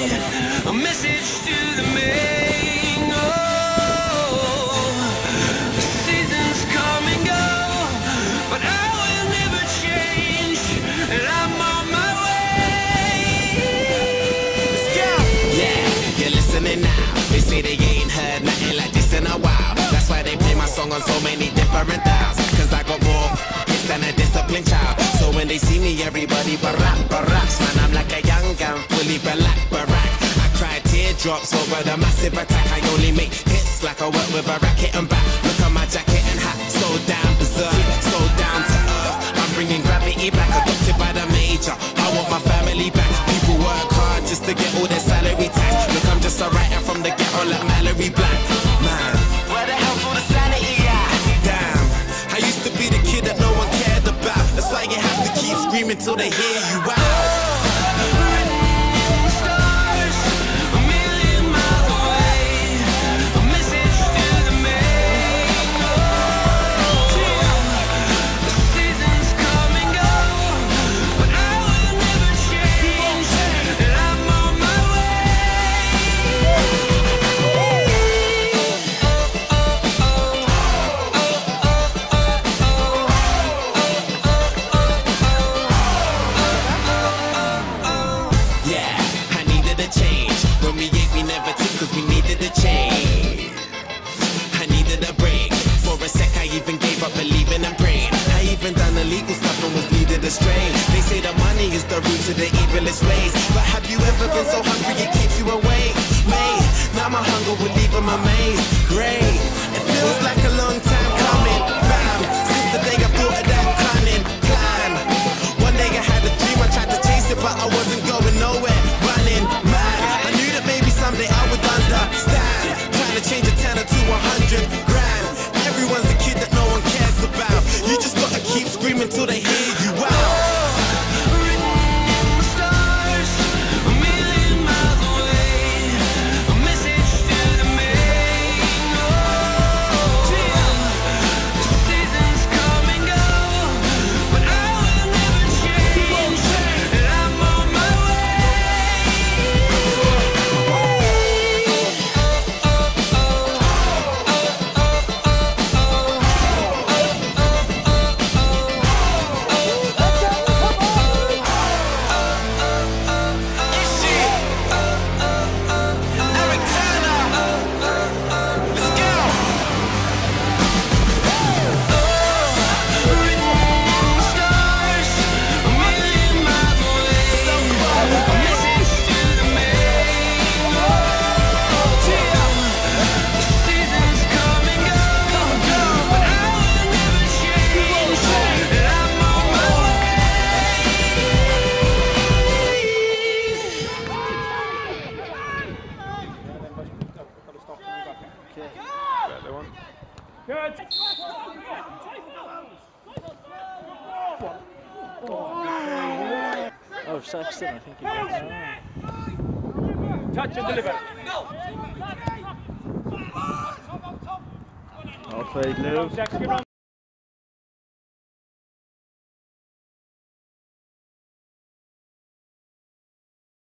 A message to the main. Seasons come and go, but I will never change, and I'm on my way. Yeah, you're listening now. They say they ain't heard nothing like this in a while. That's why they play my song on so many different dials. Cause I got more than a disciplined child. So when they see me, everybody barack, baracks. Man, I'm like a teardrops over the massive attack. I only make hits like I work with a racket and back. Look at my jacket and hat, so down berserk, so down to earth. I'm bringing gravity back, adopted by the major. I want my family back. People work hard just to get all their salary tax. Look, I'm just a writer from the ghetto like Malorie Black. Man, where the hell's all the sanity at? Damn, I used to be the kid that no one cared about. That's why you have to keep screaming till they hear you out. They say that money is the root to the evilest ways. But have you ever been so hungry it keeps you awake? Mate, now my hunger will leave them amazed. Oh, Saxton, I think he was. Touch and deliver. Well played, Lou.